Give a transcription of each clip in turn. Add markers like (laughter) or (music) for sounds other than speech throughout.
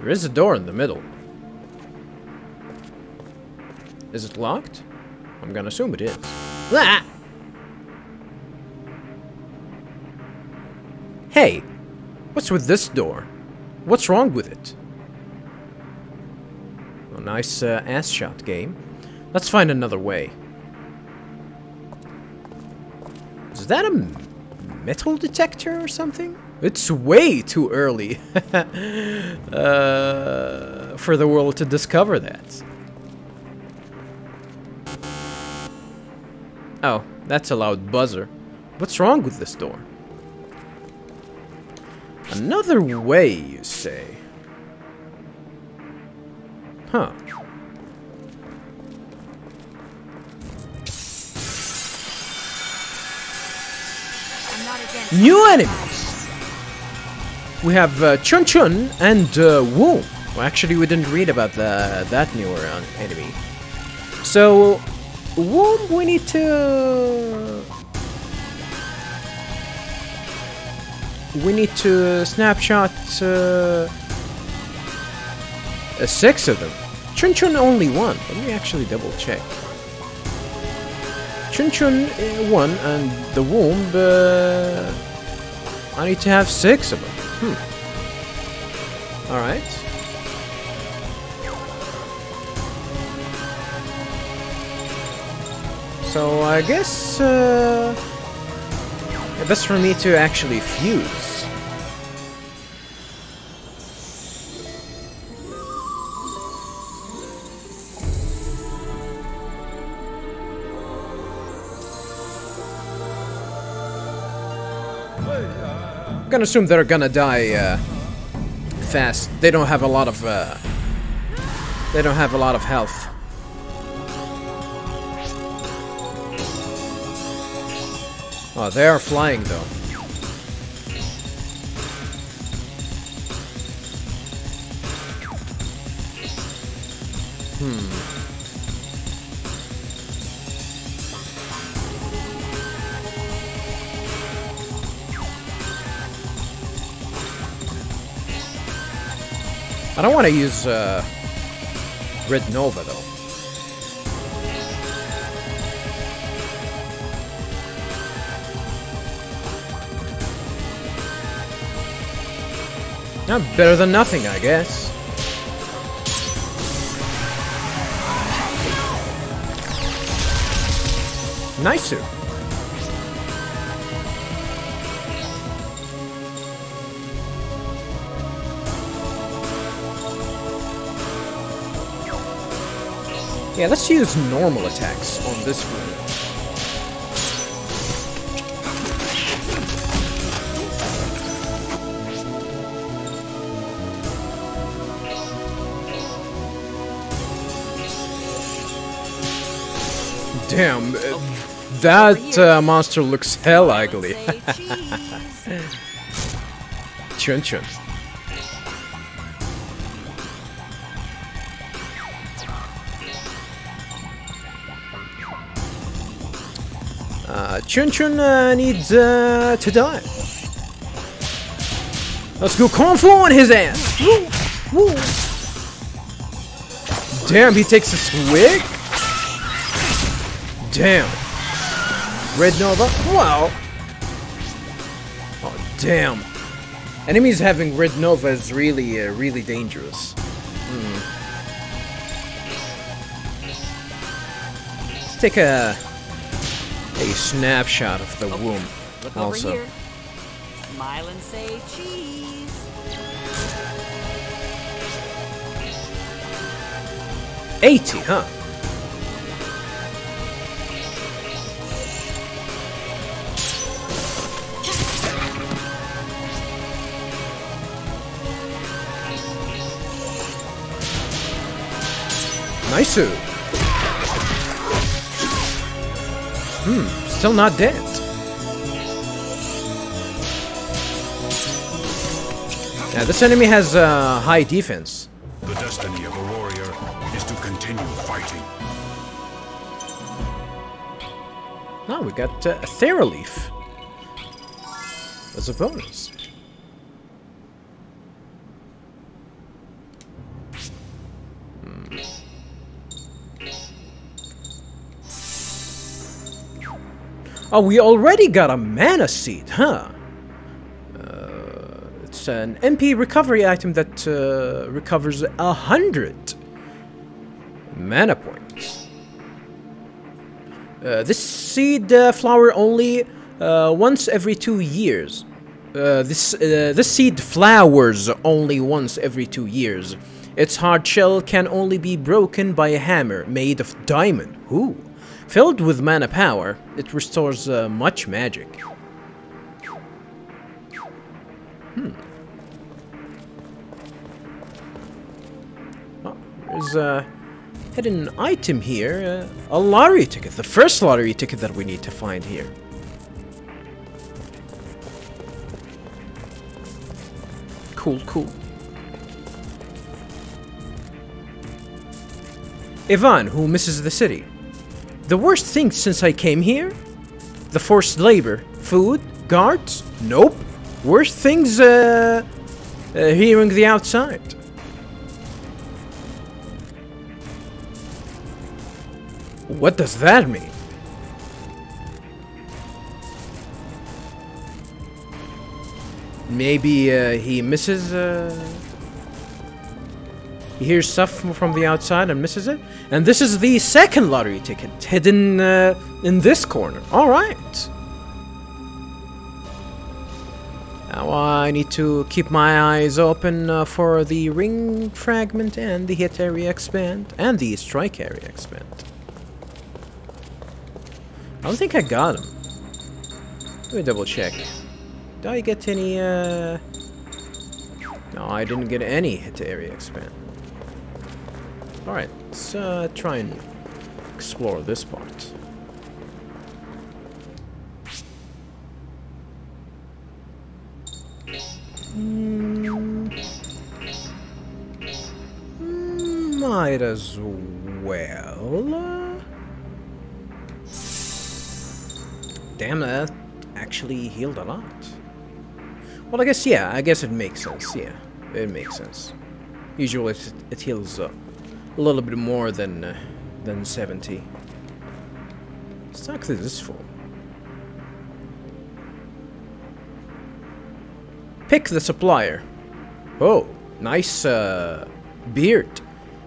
There is a door in the middle. Is it locked? I'm gonna assume it is. Ah! Hey! What's with this door? What's wrong with it? A nice uh, ass shot game. Let's find another way. Is that a metal detector or something? It's way too early (laughs) uh, for the world to discover that. Oh, that's a loud buzzer. What's wrong with this door? Another way, you say? Huh. New enemies! We have uh, Chun Chun and uh, Wu. Well, actually, we didn't read about the, that newer uh, enemy. So, Wu, we need to... We need to snapshot uh, uh, six of them. Chun Chun only one. Let me actually double check. Chun Chun uh, one and the womb. Uh, I need to have six of them. Hmm. All right. So I guess uh, best for me to actually fuse. Gonna assume they're gonna die uh, fast. They don't have a lot of uh, they don't have a lot of health. Oh, they are flying though. Don't want to use uh, Red Nova though. Not better than nothing, I guess. Nicer. Yeah, let's use normal attacks on this one. Damn, uh, that uh, monster looks hell ugly. (laughs) Chun Chun. Chun Chun uh, needs uh, to die. Let's go Fu on his ass! Woo! Woo! Damn, he takes a swig? Damn. Red Nova? Wow. Oh, damn. Enemies having Red Nova is really, uh, really dangerous. Hmm. Let's take a snapshot of the womb. Look also. over here. Smile and say cheese. Eighty, huh? Nice. Hmm, still not dead. Yeah, this enemy has uh, high defense. The destiny of a warrior is to continue fighting. Oh, we got uh, a Thera Leaf as a bonus. Oh, we already got a mana seed, huh? Uh, it's an MP recovery item that uh, recovers a hundred mana points. Uh, this seed uh, flower only uh, once every two years. Uh, this this seed flowers only once every two years. Its hard shell can only be broken by a hammer made of diamond. Ooh. Filled with mana power, it restores uh, much magic. Hmm. Oh, there's a hidden item here. Uh, a lottery ticket. The first lottery ticket that we need to find here. Cool, cool. Ivan, who misses the city. The worst thing since I came here? The forced labor. Food? Guards? Nope. Worst things, uh, uh hearing the outside. What does that mean? Maybe uh, he misses. Uh, he hears stuff from the outside and misses it. And this is the second lottery ticket hidden uh, in this corner. All right. Now I need to keep my eyes open uh, for the ring fragment and the hit area expand and the strike area expand. I don't think I got him. Let me double check. Did I get any, uh... No, I didn't get any hit area expand. Alright, let's uh, try and explore this part. Mm. Might as well. Uh, damn, that actually healed a lot. Well, I guess, yeah, I guess it makes sense, yeah. It makes sense. Usually it, it heals uh, a little bit more than, uh, than 70. Exactly this full. Pick the supplier. Oh, nice uh, beard.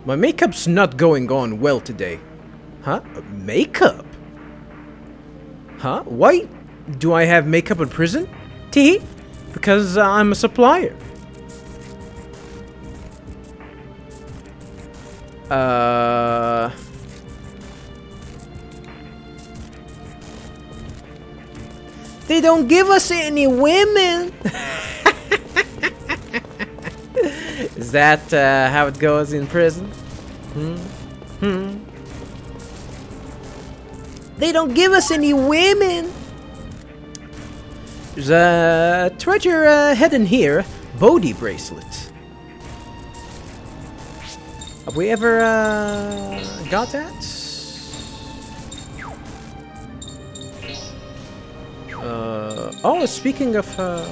My makeup's not going on well today. Huh? Makeup? Huh? Why do I have makeup in prison? Tee? Because uh, I'm a supplier. Uh... They don't give us any women! (laughs) Is that uh, how it goes in prison? Hmm? Hmm? They don't give us any women! There's a treasure uh, hidden here. Bodhi bracelet. We ever uh, got that? Uh, oh, speaking of... Uh,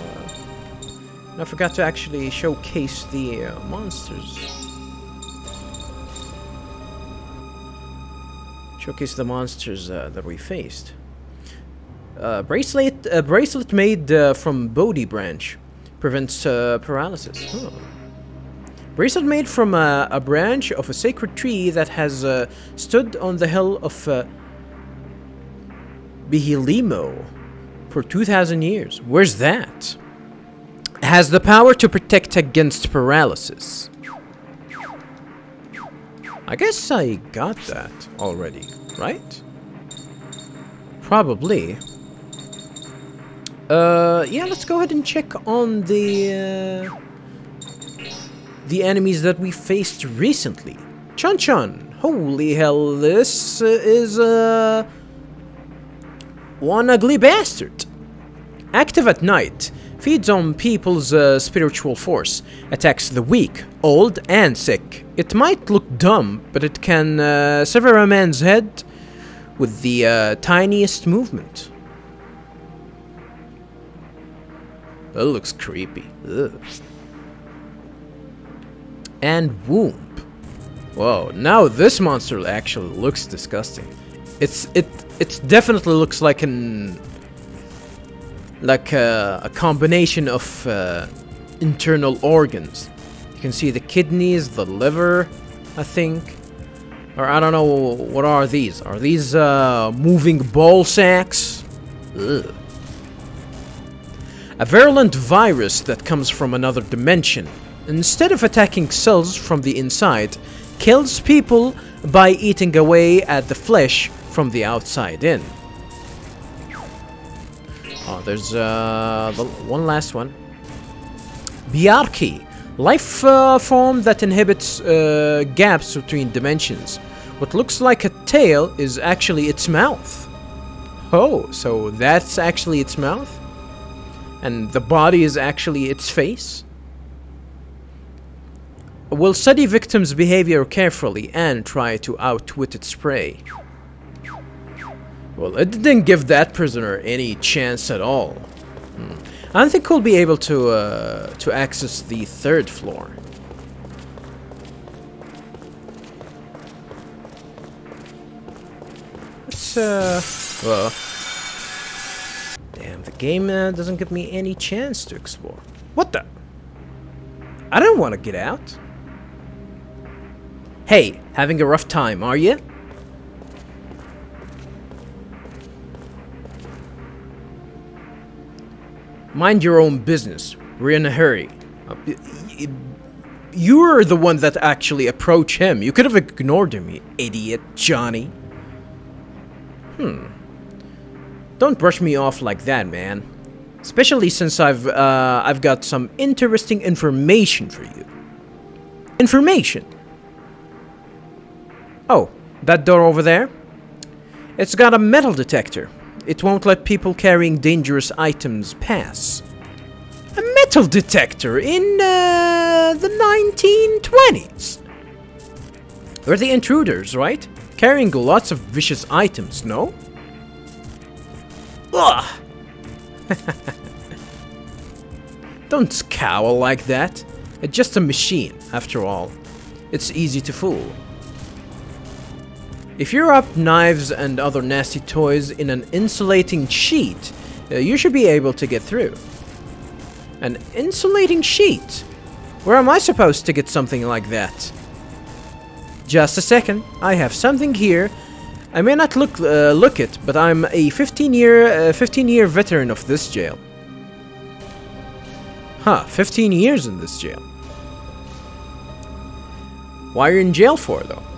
I forgot to actually showcase the uh, monsters. Showcase the monsters uh, that we faced. Uh, bracelet, bracelet made from Bodhi branch prevents paralysis. Huh. Bracelet made from a, a, branch of a sacred tree that has uh, stood on the hill of uh, Bihilimo for 2,000 years. Where's that? Has the power to protect against paralysis. I guess I got that already, right? Probably. Uh, yeah, let's go ahead and check on the, uh, the enemies that we faced recently. Chun Chun! Holy hell, this is, uh, one ugly bastard. Active at night, feeds on people's uh, spiritual force, attacks the weak, old, and sick. It might look dumb, but it can uh, sever a man's head with the uh, tiniest movement. That looks creepy. Ugh. And womb. Whoa, now this monster actually looks disgusting. It's it it definitely looks like an like a, a combination of uh, internal organs. You can see the kidneys, the liver, I think. Or I don't know, what are these? Are these uh, moving ball sacks? Ugh. A virulent virus that comes from another dimension. Instead of attacking cells from the inside, kills people by eating away at the flesh from the outside in. Oh, there's uh, one last one. Byakhee, life uh, form that inhibits uh, gaps between dimensions. What looks like a tail is actually its mouth. Oh, so that's actually its mouth? And the body is actually its face? Will study victims' behavior carefully and try to outwit its prey. Well, it didn't give that prisoner any chance at all. Hmm. I don't think we'll be able to uh, to access the third floor. Let's uh, well, damn, the game uh, doesn't give me any chance to explore. What the? I don't want to get out. Hey, having a rough time, are you? Mind your own business. We're in a hurry. Uh, You're the one that actually approached him. You could have ignored him, you idiot, Johnny. Hmm. Don't brush me off like that, man. Especially since I've uh, I've got some interesting information for you. Information. Oh, that door over there? It's got a metal detector. It won't let people carrying dangerous items pass. A metal detector in uh, the 1920s. We're the intruders, right? Carrying lots of vicious items, no? Ugh! (laughs) Don't scowl like that. It's just a machine, after all. It's easy to fool. If you're up knives and other nasty toys in an insulating sheet, uh, you should be able to get through. An insulating sheet? Where am I supposed to get something like that? Just a second, I have something here. I may not look uh, look it, but I'm a 15 year uh, 15 year veteran of this jail. Huh, 15 years in this jail. Why are you in jail for though?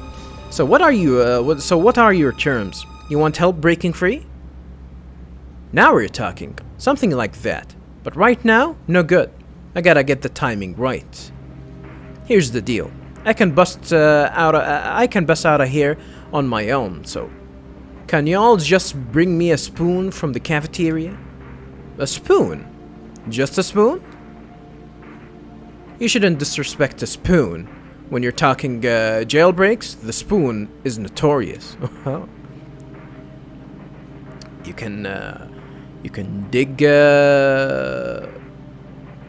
So what are you, uh, what, so what are your terms? You want help breaking free? Now we're talking. Something like that. But right now, no good. I gotta get the timing right. Here's the deal. I can bust uh, out. Of, uh, I can bust out of here on my own. So, can y'all just bring me a spoon from the cafeteria? A spoon? Just a spoon? You shouldn't disrespect a spoon. When you're talking uh, jailbreaks, the spoon is notorious. (laughs) you can uh, you can dig uh,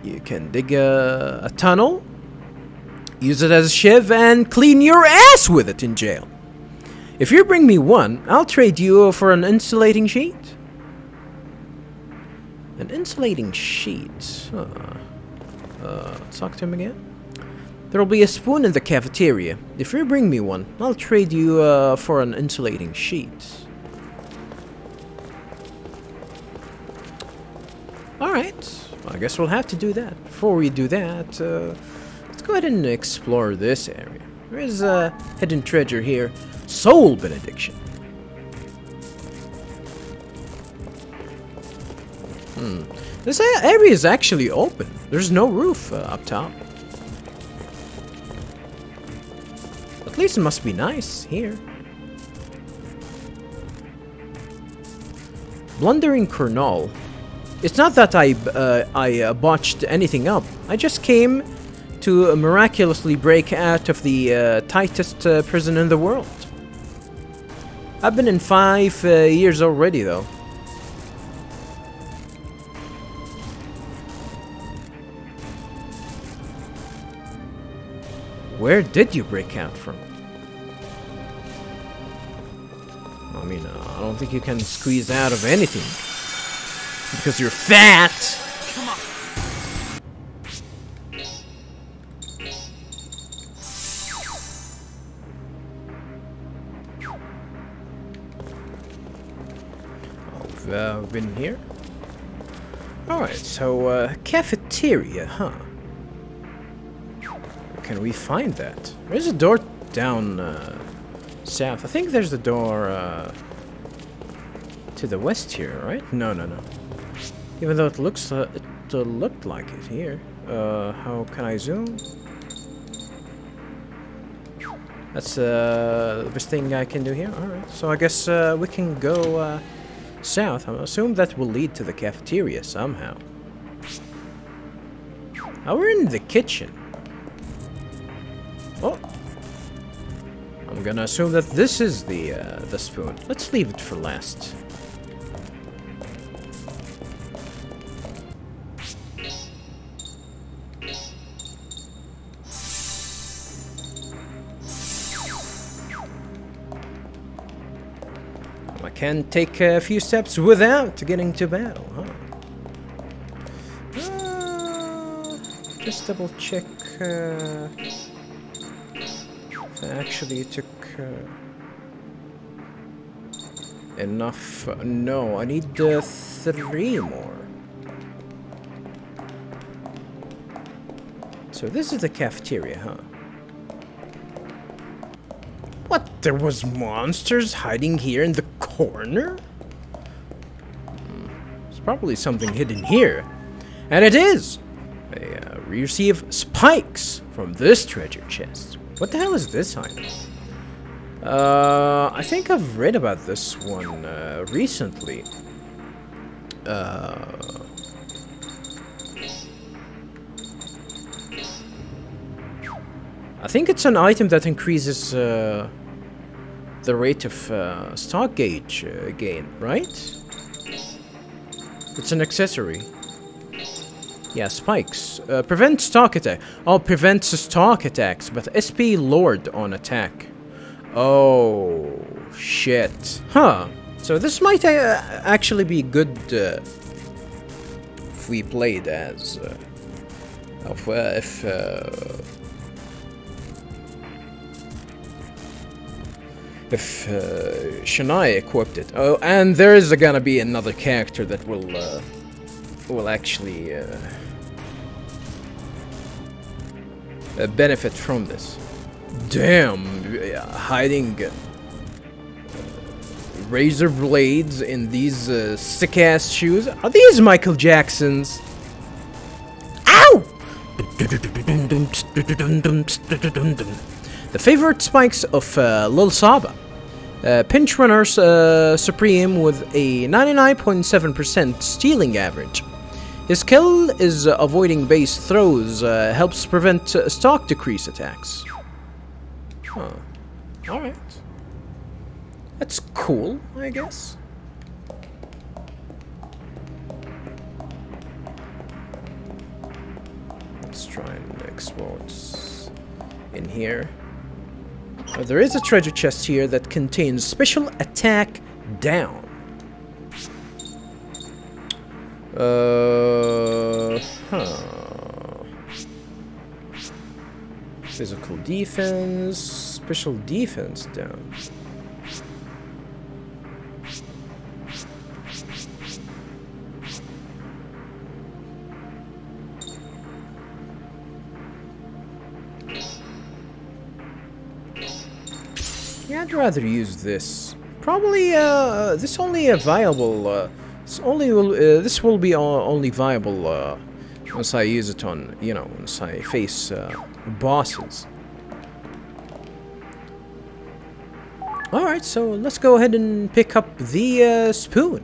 you can dig a, a tunnel, use it as a shiv, and clean your ass with it in jail. If you bring me one, I'll trade you for an insulating sheet. An insulating sheet. Huh. Uh, talk to him again. There'll be a spoon in the cafeteria. If you bring me one, I'll trade you uh, for an insulating sheet. Alright, well, I guess we'll have to do that. Before we do that, uh, let's go ahead and explore this area. There is a hidden treasure here. Soul Benediction. Hmm. This area is actually open. There's no roof uh, up top. It must be nice here. Blundering Colonel. It's not that I uh, I uh, botched anything up. I just came to miraculously break out of the uh, tightest uh, prison in the world. I've been in five uh, years already, though. Where did you break out from? I mean, uh, I don't think you can squeeze out of anything. Because you're fat! Come on. I've uh, been here. Alright, so, uh, cafeteria, huh? Can we find that? There's a door down, uh, south. I think there's the door, uh, to the west here, right? No, no, no. Even though it looks, uh, it uh, looked like it here. Uh, how can I zoom? That's, uh, the best thing I can do here. Alright, so I guess, uh, we can go, south. I assume that will lead to the cafeteria somehow. Now we're in the kitchen. Gonna assume that this is the uh, the spoon. Let's leave it for last. I can take a few steps without getting to battle, huh? Uh, just double check uh, actually took enough. No, I need uh, three more. So this is the cafeteria, huh? What? There was monsters hiding here in the corner? Hmm, There's probably something hidden here. And it is! I uh, receive spikes from this treasure chest. What the hell is this item? Uh, I think I've read about this one uh, recently. Uh, I think it's an item that increases uh, the rate of uh, stock gauge uh, gain, right? It's an accessory. Yeah, spikes. Prevent stock attack. Oh, prevents stock attacks, but SP Lord on attack. Oh, shit. Huh. So this might uh, actually be good uh, if we played as... Uh, uh, if... Uh, if uh, Shania equipped it. Oh, and there is gonna be another character that will uh, will actually uh, uh, benefit from this. Damn, hiding razor blades in these uh, sick ass shoes. Are these Michael Jacksons? Ow! The favorite spikes of uh, Lil Saba. Uh, pinch runners uh, supreme with a 99.7% stealing average. His skill is avoiding base throws, uh, helps prevent uh, stock decrease attacks. Huh. Alright. That's cool, I guess. Let's try and explore what's in here. Uh, there is a treasure chest here that contains special attack down. Uh, huh. Physical defense, special defense down. Yeah, I'd rather use this. Probably, uh, this only a viable, uh, this only will, uh, this will be only viable, uh, once I use it on, you know, once I face, uh, bosses. Alright, so let's go ahead and pick up the, uh, spoon.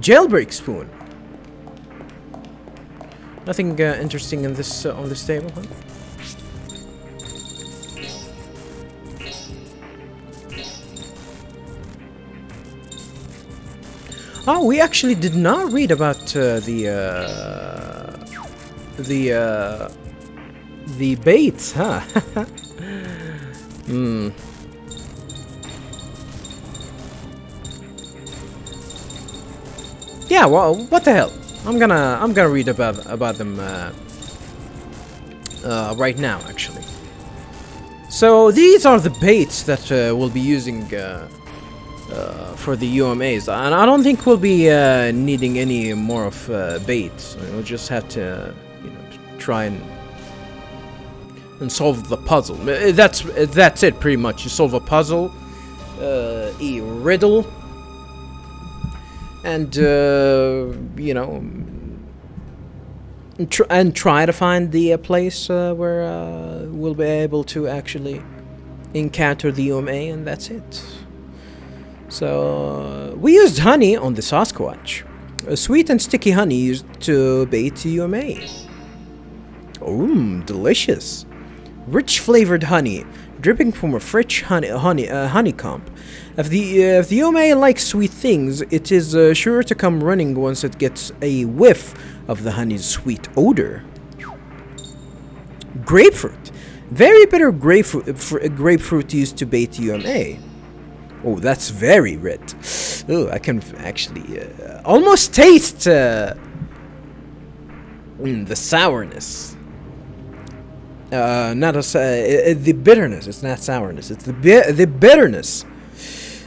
Jailbreak spoon. Nothing, uh, interesting in this, uh, on this table, huh? Oh, we actually did not read about uh, the uh, the uh, the baits, huh? (laughs) Hmm. yeah, well, what the hell? I'm gonna I'm gonna read about about them uh, uh, right now, actually. So these are the baits that uh, we'll be using uh, uh, for the UMAs, and I don't think we'll be uh, needing any more of baits. We'll just have to, you know, try and and solve the puzzle. Uh, That's uh, that's it, pretty much. You solve a puzzle, uh, a riddle, and uh, you know, and, tr- and try to find the uh, place uh, where we'll be able to actually encounter the UMA, and that's it. So we used honey on the Sasquatch, a sweet and sticky honey used to bait UMA. Mmm, delicious. Rich flavored honey, dripping from a rich honey, honey uh, honeycomb. If the uh, if the UMA likes sweet things, it is uh, sure to come running once it gets a whiff of the honey's sweet odor. Grapefruit, very bitter grapefruit. fr- grapefruit used to bait UMA. Oh, that's very red. Oh, I can actually uh, almost taste uh, mm, the sourness. Uh, not a uh, the bitterness. It's not sourness. It's the bi- the bitterness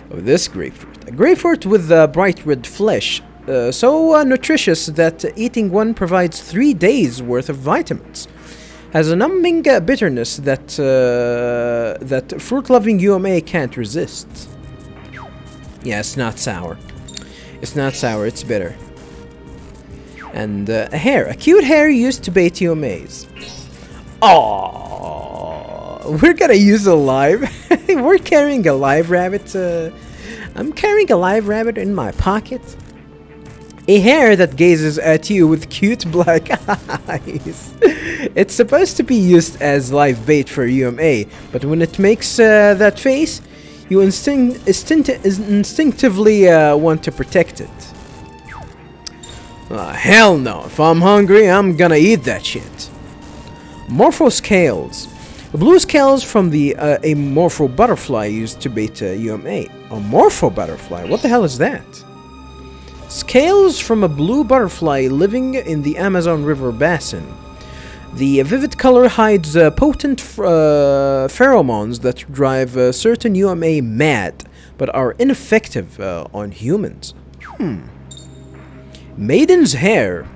of this grapefruit. A grapefruit with bright red flesh, uh, so uh, nutritious that eating one provides three days worth of vitamins. Has a numbing uh, bitterness that uh, that fruit-loving UMA can't resist. Yeah, it's not sour. It's not sour. It's bitter. And a hair, a cute hair used to bait UMAs. Oh, we're gonna use a live. (laughs) we're carrying a live rabbit. Uh, I'm carrying a live rabbit in my pocket. A hair that gazes at you with cute black (laughs) eyes. it's supposed to be used as live bait for UMA, but when it makes uh, that face, you instinct, instinct, instinctively uh, want to protect it. Ah, hell no. If I'm hungry, I'm gonna eat that shit. Morpho scales. Blue scales from the uh, a morpho butterfly used to bait uh, UMA. A morpho butterfly? What the hell is that? Scales from a blue butterfly living in the Amazon River basin. The vivid color hides uh, potent uh, pheromones that drive uh, certain UMA mad, but are ineffective uh, on humans. Hmm. Maiden's hair.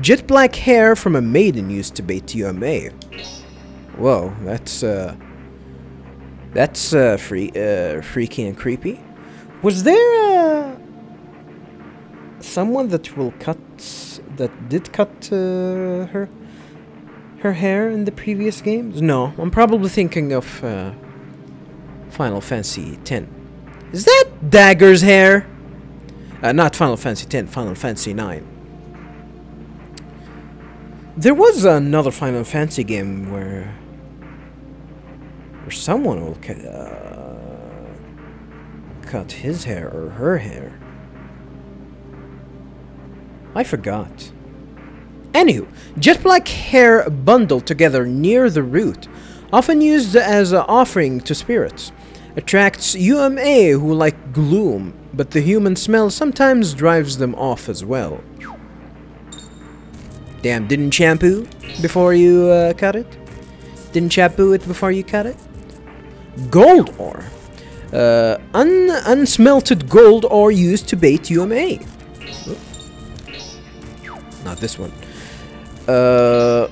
Jet black hair from a maiden used to bait UMA. Whoa, that's uh, that's uh, free, uh, freaky and creepy. Was there uh, someone that will cut that did cut uh, her her hair in the previous games? No, I'm probably thinking of uh, Final Fantasy X. Is that Dagger's hair? Uh, not Final Fantasy X, Final Fantasy 9. There was another Final Fantasy game where where someone will cut, uh, cut his hair or her hair. I forgot. Anywho, jet black hair bundled together near the root, often used as an offering to spirits, attracts UMA who like gloom, but the human smell sometimes drives them off as well. Damn, didn't shampoo before you uh, cut it? Didn't shampoo it before you cut it? Gold ore. Uh, un unsmelted gold ore used to bait UMA. Oop. Not this one. Uh,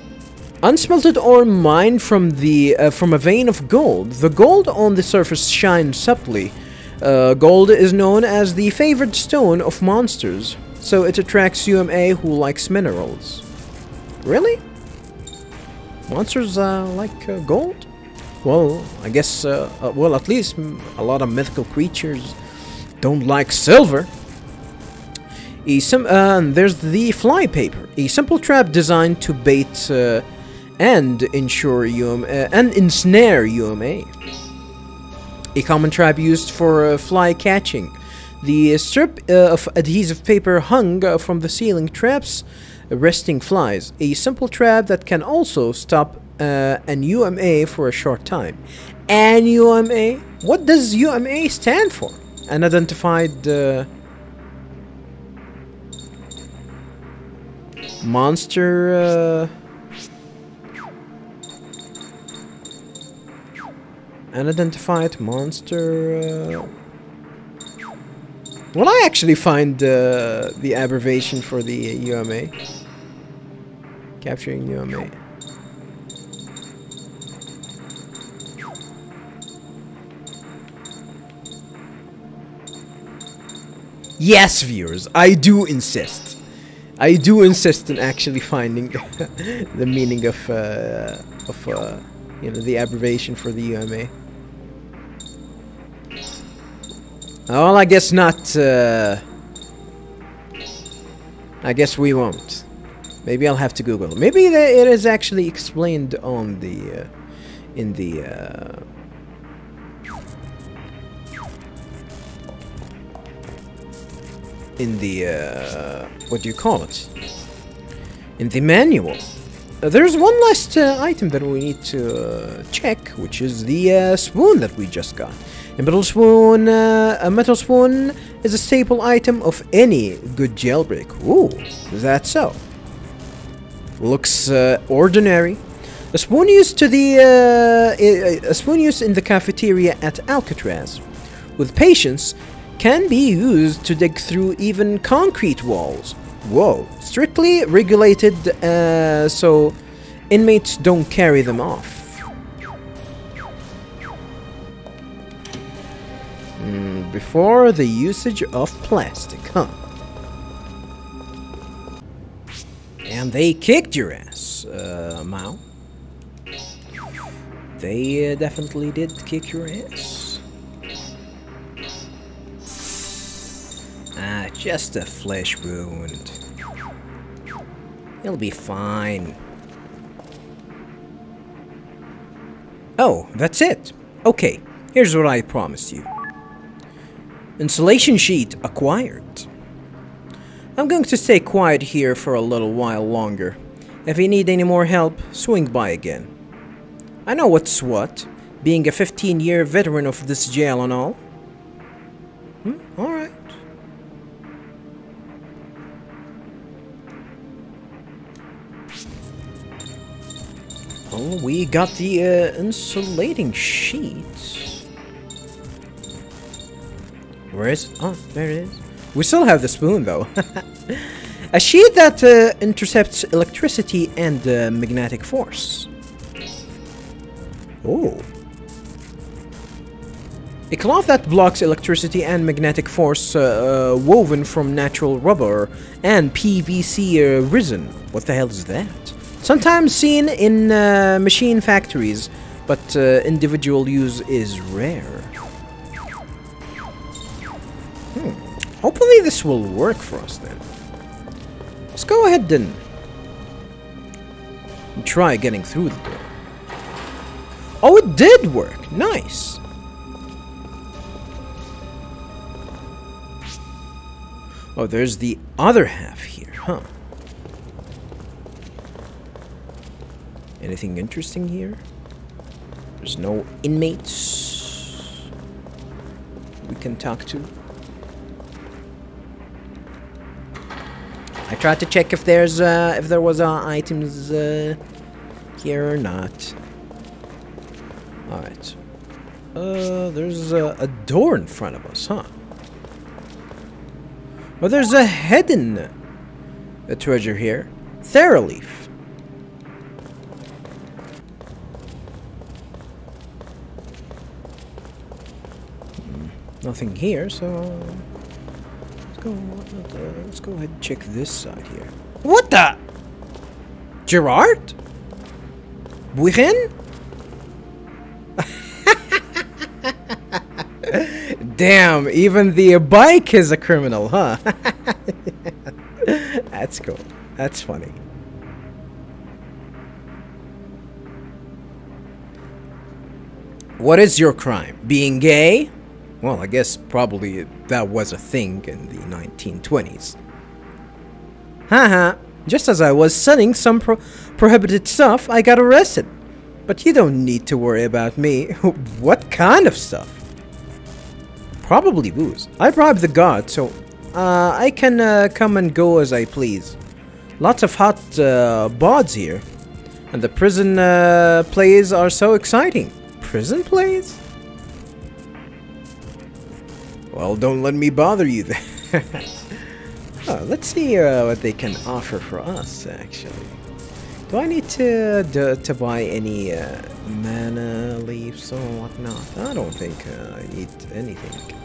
unsmelted ore mined from the uh, from a vein of gold. The gold on the surface shines subtly. Uh, gold is known as the favored stone of monsters, so it attracts UMA who likes minerals. Really? Monsters uh, like uh, gold? Well, I guess, uh, uh, well, at least a lot of mythical creatures don't like silver. A sim- uh, and there's the fly paper, a simple trap designed to bait uh, and ensure uh, and ensnare UMA. A common trap used for fly catching. The strip of adhesive paper hung from the ceiling traps resting flies. A simple trap that can also stop uh, an UMA for a short time. An UMA? What does UMA stand for? Unidentified uh, Monster, uh... Unidentified monster, uh... Will I actually find uh, the abbreviation for the UMA? Capturing UMA. Yes, viewers, I do insist. I do insist on actually finding (laughs) the meaning of uh, of uh, you know the abbreviation for the UMA. Well, I guess not. Uh, I guess we won't. Maybe I'll have to Google. Maybe the, it is actually explained on the uh, in the. Uh, in the uh, what do you call it? In the manual. Uh, there's one last uh, item that we need to uh, check, which is the uh, spoon that we just got. A metal spoon, uh, a metal spoon is a staple item of any good jailbreak. Ooh, is that so? Looks uh, ordinary. A spoon used to the uh, a spoon used in the cafeteria at Alcatraz. With patience, can be used to dig through even concrete walls. Whoa, strictly regulated uh, so inmates don't carry them off. Mm, before the usage of plastic, huh? And they kicked your ass, uh, Mao. They uh, definitely did kick your ass. Ah, just a flesh wound. It'll be fine. Oh, that's it. Okay, here's what I promised you. Insulation sheet acquired. I'm going to stay quiet here for a little while longer. If you need any more help, swing by again. I know what's what, being a 15 year veteran of this jail and all. Hmm, alright. Oh, we got the uh, insulating sheets. Where is it? Oh, there it is. We still have the spoon, though. (laughs) A sheet that uh, intercepts electricity and uh, magnetic force. Oh. A cloth that blocks electricity and magnetic force uh, uh, woven from natural rubber and PVC uh, resin. What the hell is that? Sometimes seen in uh, machine factories, but individual use is rare. Hopefully this will work for us then. Let's go ahead then. And try getting through the door. Oh, it did work! Nice! Oh, there's the other half here, huh? Anything interesting here? There's no inmates we can talk to. I tried to check if there's uh, if there was uh, items uh, here or not. All right. Uh, there's a, a door in front of us, huh? Well, there's a hidden a treasure here. Theraleaf. Hmm, Nothing here, so go. let's go ahead and check this side here. What the? Gerard? Buiren? (laughs) Damn, even the bike is a criminal, huh? (laughs) That's cool. That's funny. What is your crime? Being gay? Well, I guess probably that was a thing in the 1920s. Haha, just as I was selling some pro prohibited stuff, I got arrested. But you don't need to worry about me. (laughs) what kind of stuff? Probably booze. I bribed the god, so uh, I can uh, come and go as I please. Lots of hot uh, bods here. And the prison uh, plays are so exciting. Prison plays? Well, don't let me bother you then. (laughs) oh, let's see uh, what they can offer for us, actually. Do I need to to, to buy any uh, mana leaves or whatnot? I don't think uh, I need anything.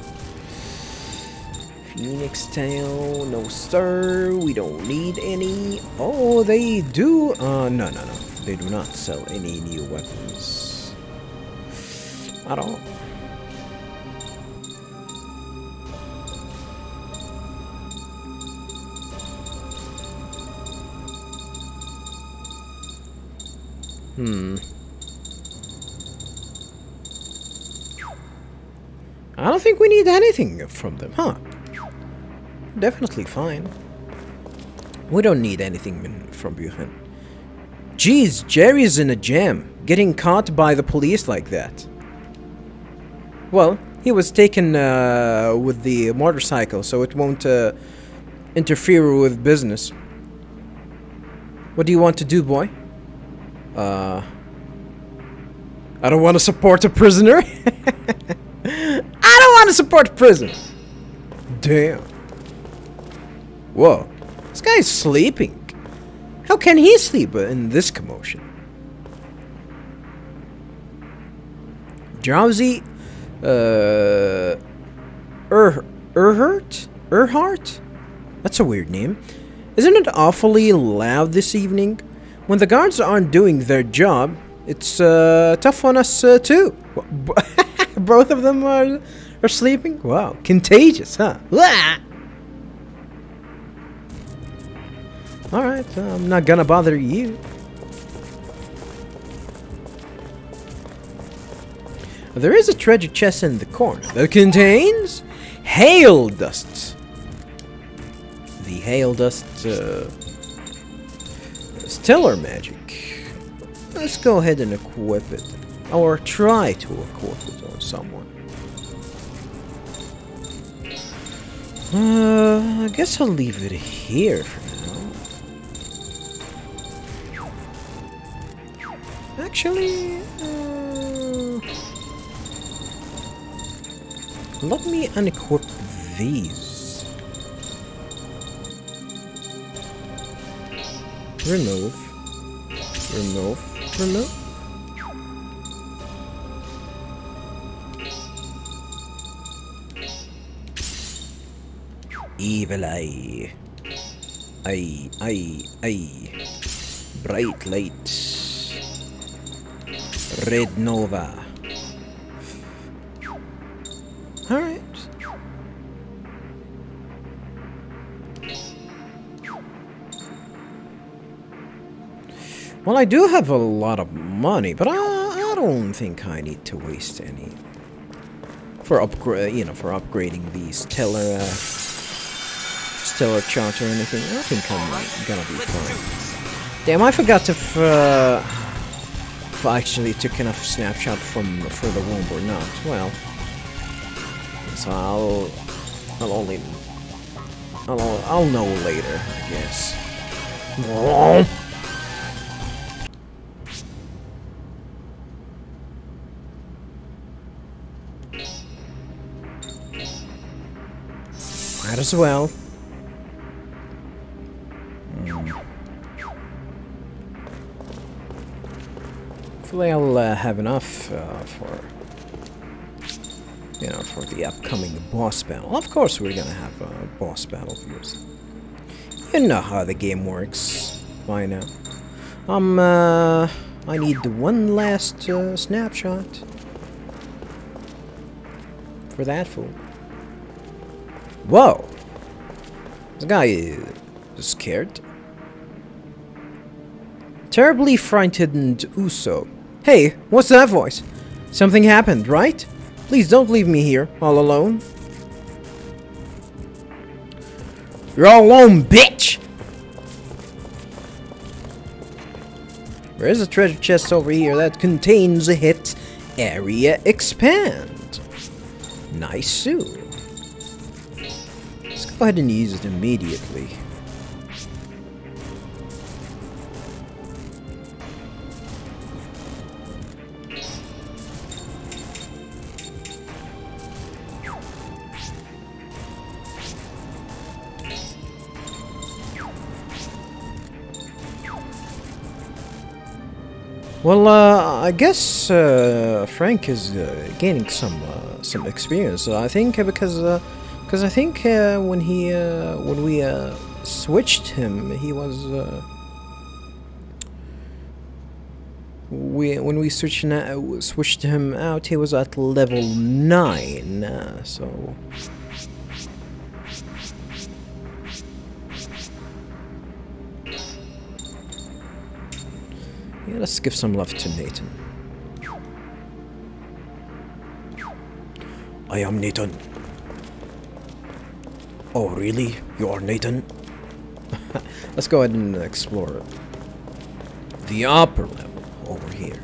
Phoenix tail, no sir. We don't need any. Oh, they do. Uh, no, no, no. They do not sell any new weapons at all. Hmm. I don't think we need anything from them, huh? Definitely fine. We don't need anything from Buchan. Geez, Jerry's in a jam, getting caught by the police like that. Well, he was taken uh, with the motorcycle, so it won't uh, interfere with business. What do you want to do, boy? Uh, I don't want to support a prisoner. (laughs) I don't want to support a prisoner. Damn. Whoa. This guy's sleeping. How can he sleep in this commotion? Drowsy, uh, Er, Erhart? Erhart? That's a weird name. Isn't it awfully loud this evening? When the guards aren't doing their job, it's uh, tough on us uh, too. (laughs) Both of them are, are sleeping? Wow, contagious, huh? (laughs) Alright, I'm not gonna bother you. There is a treasure chest in the corner that contains hail dust. The hail dust uh, stellar magic. Let's go ahead and equip it. Or try to equip it on someone. Uh, I guess I'll leave it here for now. Actually, uh, let me unequip these. Remove. Remove. Remove. Evil eye. Eye, eye, eye. Bright light. Red Nova. Well, I do have a lot of money, but I, I don't think I need to waste any for upgrade, you know, for upgrading the stellar, uh, stellar chart or anything. I think I'm gonna be fine. Damn, I forgot to uh, if I actually took enough snapshot from for the womb or not. Well, so I'll, I'll only, I'll, I'll know later, I guess. Might as well. Hopefully I'll uh, have enough uh, for, you know, for the upcoming boss battle. Of course we're gonna have a boss battle first. You know how the game works by now. Um, uh, I need the one last uh, snapshot for that fool. Whoa! This guy is scared. Terribly frightened Uso. Hey, what's that voice? Something happened, right? Please don't leave me here, all alone. You're all alone, bitch! There is a treasure chest over here that contains a hit area expand. Nice suit. Go ahead and use it immediately? Well, uh, I guess uh, Frank is uh, gaining some uh, some experience. I think because uh, because I think uh, when he uh, when we uh, switched him, he was uh, we when we switched na- switched him out, he was at level nine. Uh, so yeah, let's give some love to Nathan. I am Nathan. Oh, really? You are Nathan? (laughs) Let's go ahead and explore the upper level over here.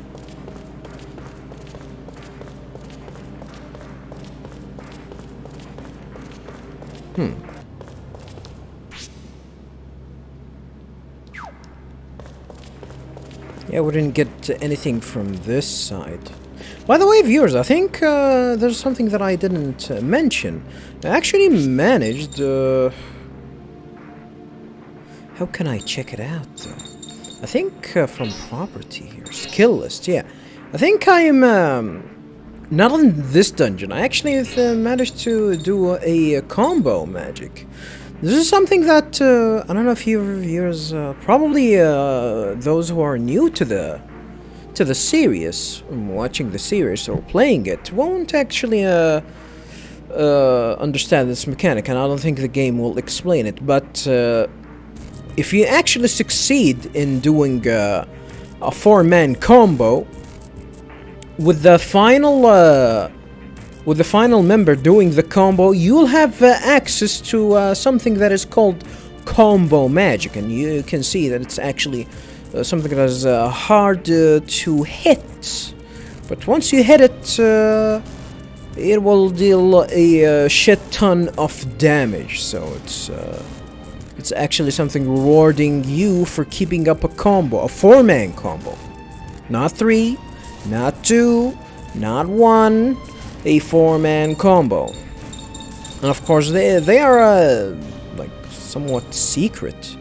Hmm. Yeah, we didn't get anything from this side. By the way, viewers, I think uh, there's something that I didn't uh, mention. I actually managed. Uh, how can I check it out? I think uh, from property here, skill list. Yeah, I think I am um, not in this dungeon. I actually uh, managed to do a, combo magic. This is something that uh, I don't know if you viewers, probably those who are new to the to the series, watching the series or playing it, won't actually uh, uh, understand this mechanic, and I don't think the game will explain it. But uh, if you actually succeed in doing uh, a four-man combo with the final uh, with the final member doing the combo, you'll have uh, access to uh, something that is called combo magic, and you can see that it's actually something that is uh, hard uh, to hit. But once you hit it, uh, it will deal a uh, shit ton of damage. So it's uh, it's actually something rewarding you for keeping up a combo, a four-man combo, not three, not two, not one, a four-man combo. And of course, they they are uh, like somewhat secret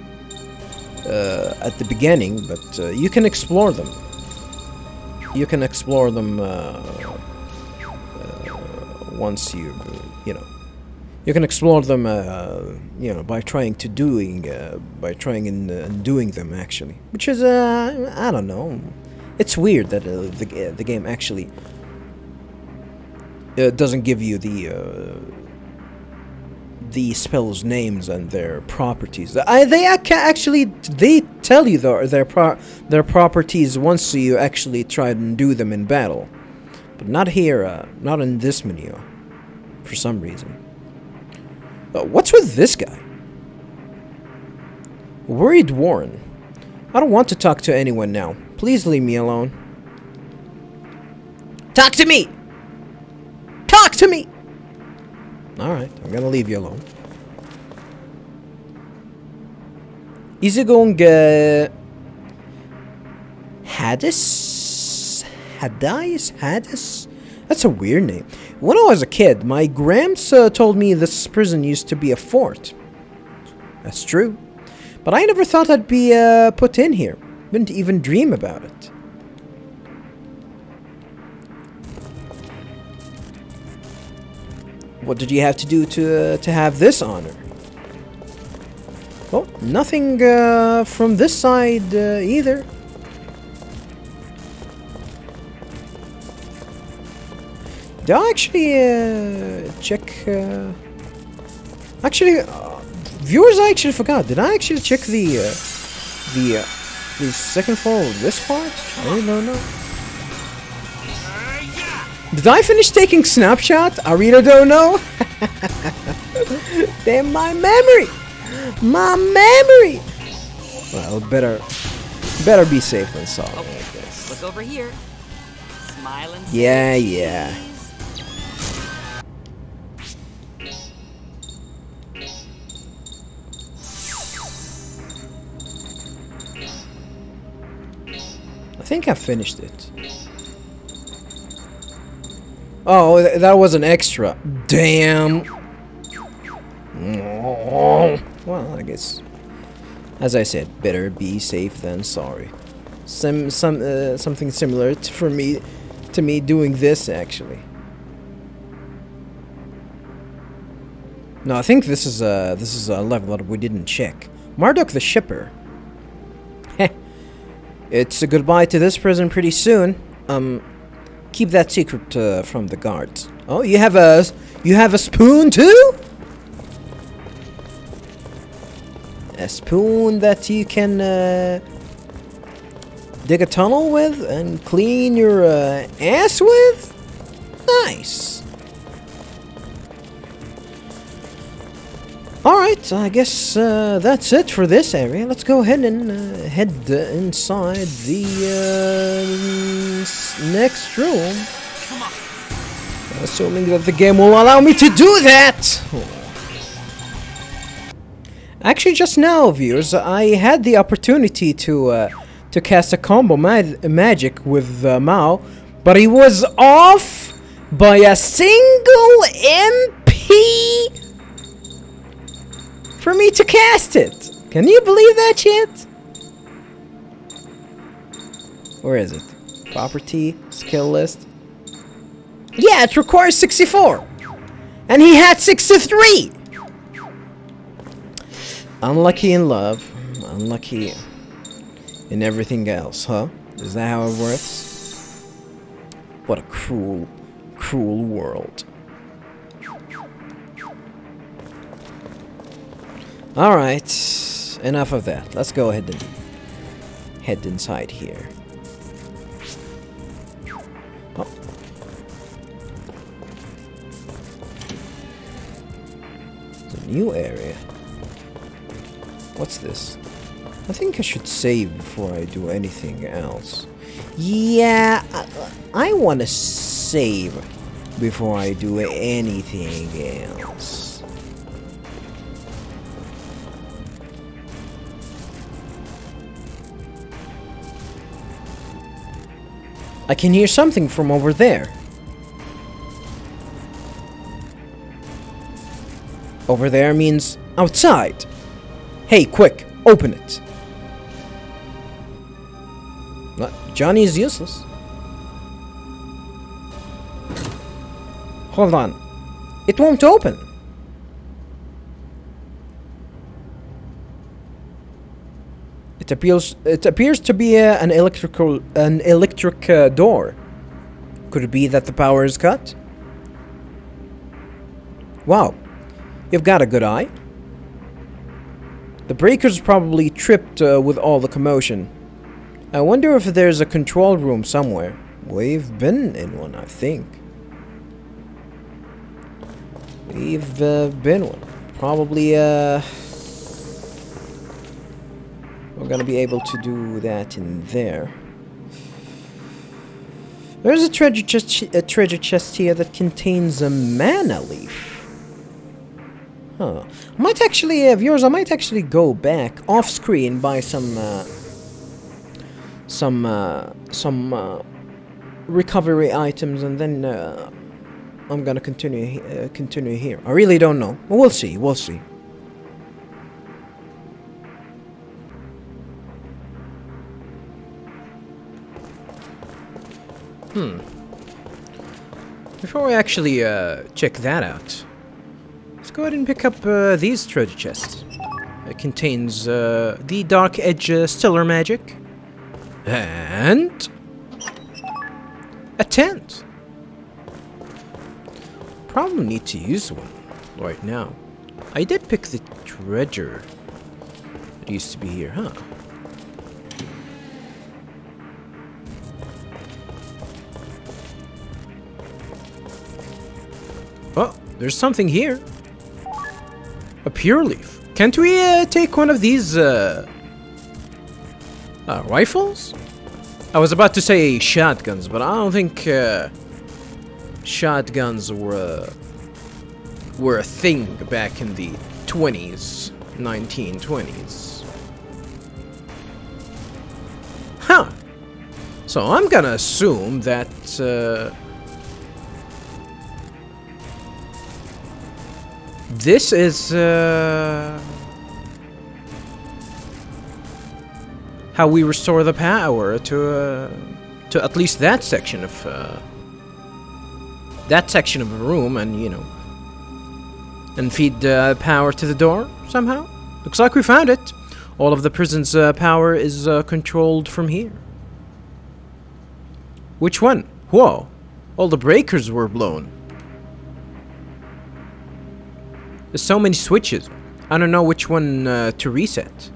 uh, at the beginning, but uh, you can explore them. You can explore them uh, uh, once you, you know, you can explore them, uh, you know, by trying to doing, by trying and doing them actually, which is, I don't know, it's weird that the the game actually doesn't give you the. The spells names and their properties. I, they actually they tell you their their, pro- their properties once you actually try and do them in battle, but not here. Uh, not in this menu, for some reason. Uh, what's with this guy? Worried Warren. I don't want to talk to anyone now. Please leave me alone. Talk to me. Talk to me. Alright, I'm gonna leave you alone. Easygoing uh, Hadis? Hadis? Hadis? That's a weird name. When I was a kid, my gramps uh, told me this prison used to be a fort. That's true. But I never thought I'd be uh, put in here. Didn't even dream about it. What did you have to do to uh, to have this honor? Well, nothing uh, from this side uh, either. Did I actually uh, check? Uh, actually, uh, viewers, I actually forgot. Did I actually check the the the second floor of this part? I don't know. Did I finish taking snapshot? I really don't know. (laughs) Damn my memory, my memory. Well, better better be safe than sorry. I Okay, guess. look over here. Smile and Yeah, yeah. I think I finished it. Oh, that was an extra. Damn. Well, I guess, as I said, better be safe than sorry. some some uh, something similar for me to me doing this actually. No, I think this is a this is a level that we didn't check. Marduk the shipper. Heh. it's a goodbye to this prison pretty soon. Um, keep that secret uh, from the guards. Oh, you have a you have a spoon too. A spoon that you can uh, dig a tunnel with and clean your uh, ass with. Nice. Alright, I guess uh, that's it for this area. Let's go ahead and uh, head uh, inside the uh, next room. Assuming that the game will allow me to do that! Actually, just now, viewers, I had the opportunity to uh, to cast a combo ma- magic with uh, Mao, but he was off by a single MP for me to cast it. Can you believe that shit? Where is it? Property, skill list. Yeah, it requires 64. And he had 63. Unlucky in love, unlucky in everything else, huh? Is that how it works? What a cruel, cruel world. Alright, enough of that. Let's go ahead and head inside here. Oh. It's a new area. What's this? I think I should save before I do anything else. Yeah, I, I want to save before I do anything else. I can hear something from over there. Over there means outside. Hey, quick, open it. What? Johnny is useless. Hold on. It won't open. It appears it appears to be uh, an electrical an electric uh, door. Could it be that the power is cut? Wow. You've got a good eye. The breaker's probably tripped uh, with all the commotion. I wonder if there's a control room somewhere. We've been in one, I think. We've uh, been one. Probably, uh... Gonna be able to do that in there. There's a treasure chest, a treasure chest here that contains a mana leaf. Huh. I might actually, uh, viewers, I might actually go back off screen buy some, uh, some, uh, some uh, recovery items, and then uh, I'm gonna continue, uh, continue here. I really don't know. We'll see. We'll see. Before we actually uh, check that out, let's go ahead and pick up uh, these treasure chests. It contains uh, the Dark Edge uh, Stellar Magic and a tent. Probably need to use one right now. I did pick the treasure that used to be here, huh? There's something here. A pure leaf. Can't we uh, take one of these uh, uh, rifles? I was about to say shotguns, but I don't think uh, shotguns were were a thing back in the 20s, 1920s. Huh. So I'm gonna assume that This is uh how we restore the power to uh, to at least that section of uh, that section of the room, and you know, and feed uh, power to the door somehow. Looks like we found it. All of the prison's uh, power is uh, controlled from here. Which one? Whoa! All the breakers were blown. There's so many switches. I don't know which one uh, to reset.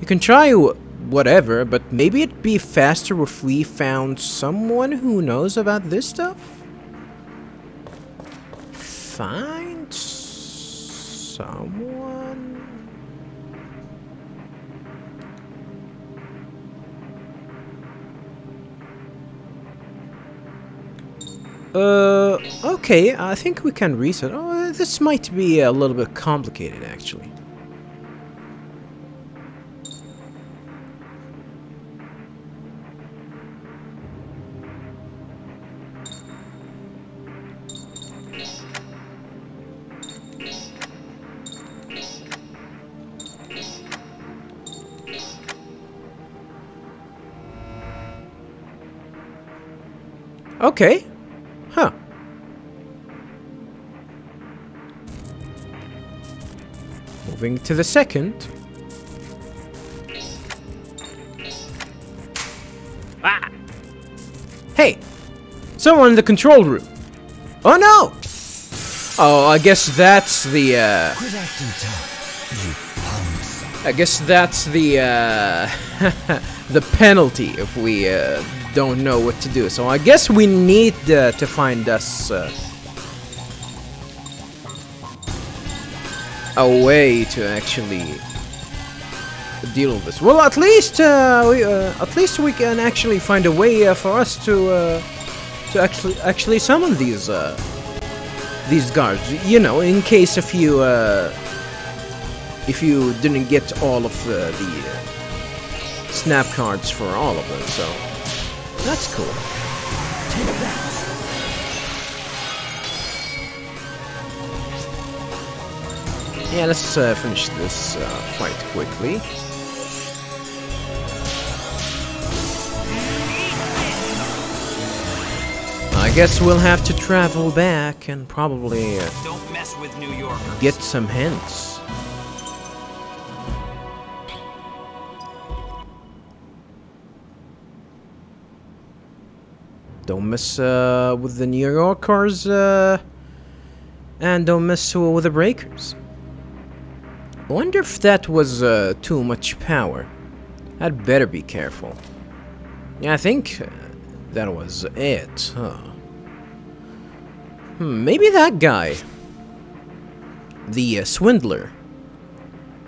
You can try whatever, but maybe it'd be faster if we found someone who knows about this stuff? Find someone? Uh, okay, I think we can reset. Oh, this might be a little bit complicated, actually. Okay. Moving to the second. Ah! Hey! Someone in the control room! Oh no! Oh, I guess that's the, uh... Quit acting tough. You bums. I guess that's the, uh... (laughs) the penalty if we, uh, don't know what to do. So I guess we need uh, to find us, uh... a way to actually deal with this. Well, at least uh, we, uh, at least we can actually find a way uh, for us to uh, to actually actually summon these uh, these guards. You know, in case if you uh, if you didn't get all of the, snap cards for all of them, so that's cool. Yeah, let's uh, finish this uh, fight quickly. I guess we'll have to travel back and probably uh, Don't mess with New get some hints. Don't mess uh, with the New Yorkers, uh, and don't mess with the Breakers. I wonder if that was uh, too much power. I'd better be careful. Yeah, I think uh, that was it, huh? Hmm, maybe that guy, the uh, swindler,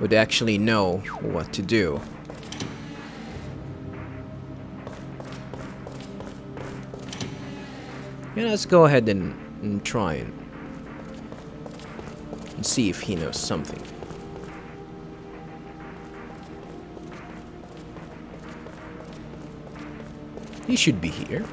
would actually know what to do. Yeah, let's go ahead and, and try and, and see if he knows something. He should be here.